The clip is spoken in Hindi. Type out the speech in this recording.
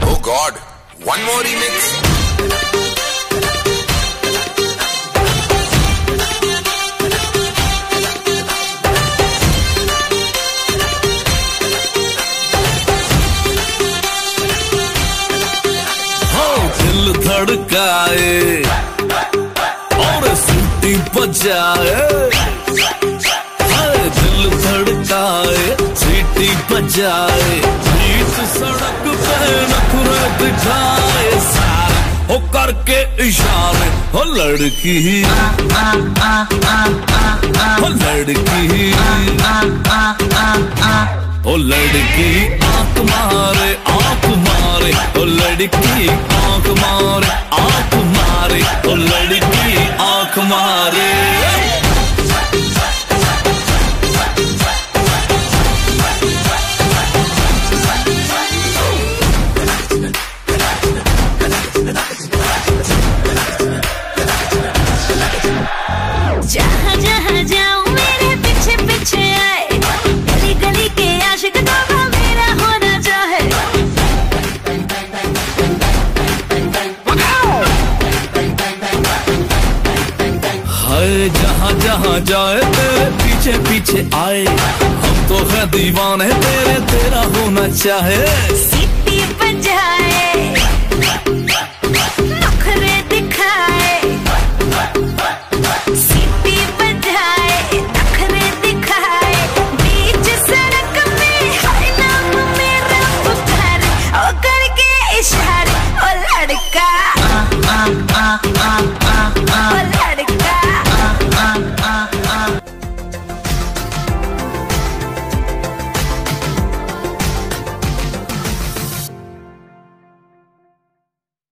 Oh God, one more remix. दिल धड़काए और सीटी बजाए। हाय दिल धड़काए, सीटी बजाए। बीच सड़क पे नखरे दिखाए हो करके इशारे, हो लड़की। हो लड़की। ओ लड़की, आँख मारे आँख मारे। ओ लड़की आँख मार आँख मारे ओ लड़की आँख मारे। हाय जहाँ जहाँ जाए, तेरे पीछे पीछे आए। हम तो है दीवाने, तेरे, तेरा होना चाहे।